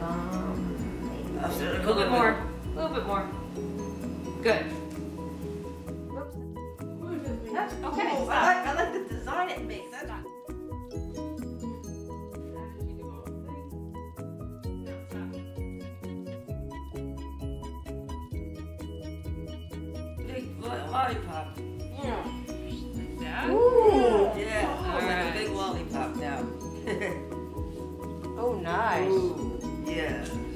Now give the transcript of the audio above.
Um, A little bit more. A little bit more. Good. That's okay. Cool. stop. I like, I like the design it makes. That's Stop. big lo- lollipop. Yeah. ooh, Yeah, it's like a big lollipop now. oh nice. Ooh, yeah.